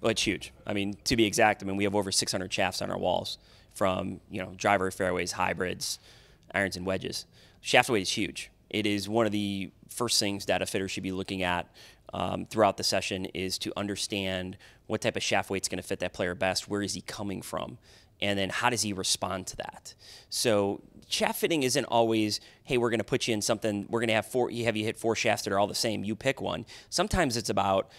Well, it's huge. I mean, to be exact, I mean we have over 600 shafts on our walls, from you know driver fairways, hybrids, irons, and wedges. Shaft weight is huge. It is one of the first things that a fitter should be looking at um, throughout the session is to understand what type of shaft weight is going to fit that player best. Where is he coming from? And then how does he respond to that? So shaft fitting isn't always, hey, we're going to put you in something. We're going to have four. You have you hit four shafts that are all the same. You pick one. Sometimes it's about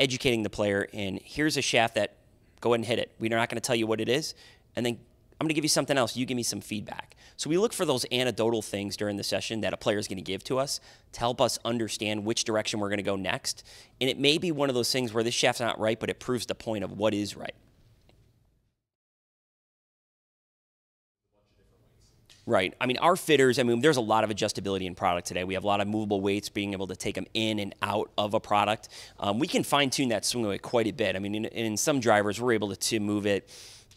educating the player in here's a shaft that go ahead and hit it. We're not going to tell you what it is, and then I'm going to give you something else. You give me some feedback. So we look for those anecdotal things during the session that a player is going to give to us to help us understand which direction we're going to go next. And it may be one of those things where this shaft's not right, but it proves the point of what is right. Right. I mean, our fitters, I mean, there's a lot of adjustability in product today. We have a lot of movable weights, being able to take them in and out of a product. Um, we can fine tune that swing weight quite a bit. I mean, in, in some drivers, we're able to, to move it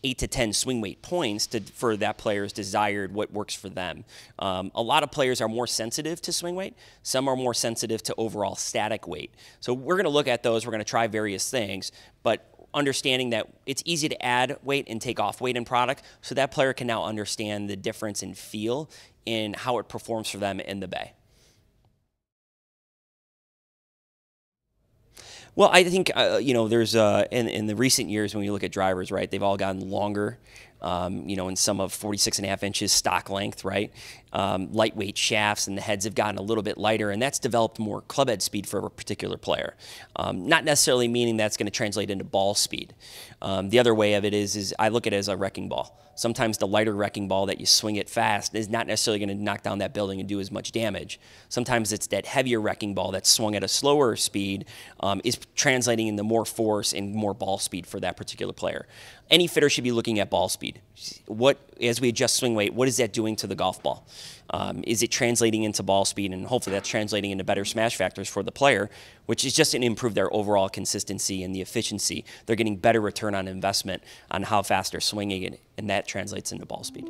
eight to 10 swing weight points to, for that player's desired what works for them. Um, a lot of players are more sensitive to swing weight. Some are more sensitive to overall static weight. So we're going to look at those. We're going to try various things, but understanding that it's easy to add weight and take off weight in product so that player can now understand the difference in feel in how it performs for them in the bay. Well, I think uh, you know there's uh, in in the recent years when you look at drivers, right? They've all gotten longer. Um, you know, in some of 46 and a half inches stock length, right? Um, lightweight shafts and the heads have gotten a little bit lighter, and that's developed more club head speed for a particular player. Um, not necessarily meaning that's going to translate into ball speed. Um, the other way of it is, is I look at it as a wrecking ball. Sometimes the lighter wrecking ball that you swing it fast is not necessarily going to knock down that building and do as much damage. Sometimes it's that heavier wrecking ball that's swung at a slower speed um, is translating into more force and more ball speed for that particular player. Any fitter should be looking at ball speed. What, as we adjust swing weight, what is that doing to the golf ball? Um, is it translating into ball speed? And hopefully that's translating into better smash factors for the player, which is just to improve their overall consistency and the efficiency. They're getting better return on investment on how fast they're swinging and that translates into ball speed.